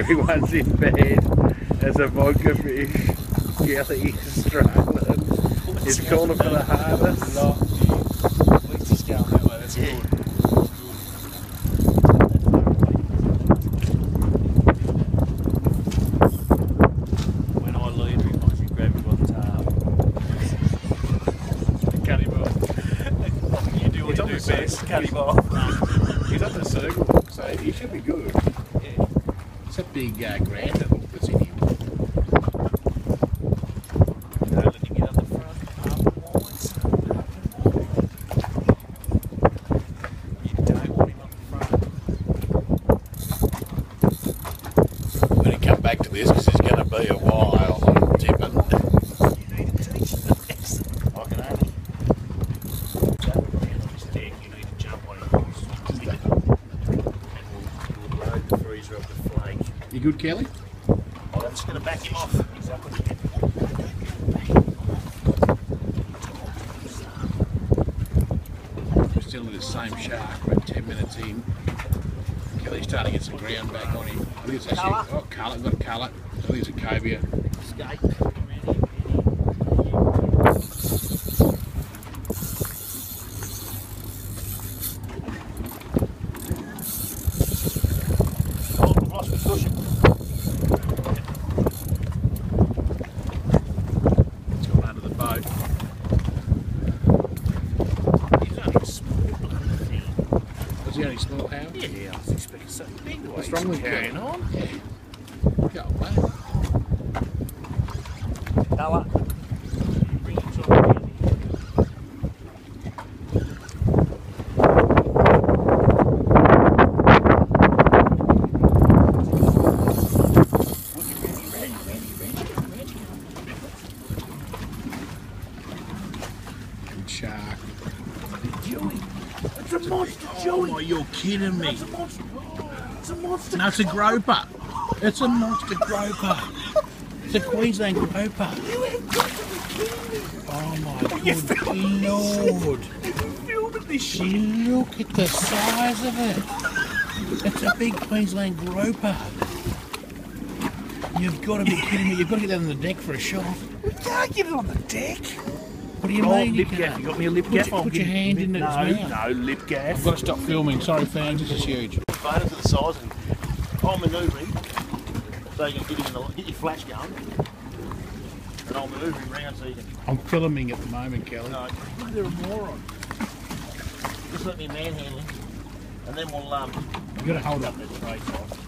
Everyone's in bed. There's a vodka fish. Kelly struggling. He's calling for the harvest. At least he's going that way. That's Yeah. When I leave him, I should grab him by the tail. Cut him off. You do what He's you on do best. circle. Cut him off. He's up the circle, so he should be good. It's that big uh, hook that's in to come back to this because it's going to be a while on tipping. You need to teach them this. I can only. Jump around on this deck, you need to jump on it. And we'll, we'll load the freezer up with flake. You good, Kelly? Oh, I'm just going to back him off. We're still in the same shark. We're 10 minutes in. Kelly's starting to get some ground back on him. I think it's actually. Oh, colour. Got a colour. I think it's a cobia. Skate. Oh, I've lost my cushion. It's gone under the boat. He's only a small bloody thing. Was he only how? Yeah, I was expecting something big. What's wrong with carrying Kelly? on? Yeah. Go away. Colour. Bring him to a Good shark. Joey. It's a monster, Oh my, you're kidding me. It's a monster. It's a monster. No, it's a groper. It's a monster groper. It's a Queensland groper. Oh my good lord. Filming this shit. Look at the size of it. It's a big Queensland groper. You've got to be kidding me. You've got to get that on the deck for a shot. We can't get it on the deck. What do you Oh, mean? you lip gaff. You got me a lip Put gaff. your- put your hand in its no. No, lip gaff. I've got to stop filming. Sorry, fans. This is huge. Photos of the size and I'll manoeuvring so you can get, in the, get your flash going. And I'll manoeuvre him round so you can. I'm filming at the moment, Kelly. No, you're a moron. Just let me manhandle him. And then we'll um, You've got to hold up up. that tray side.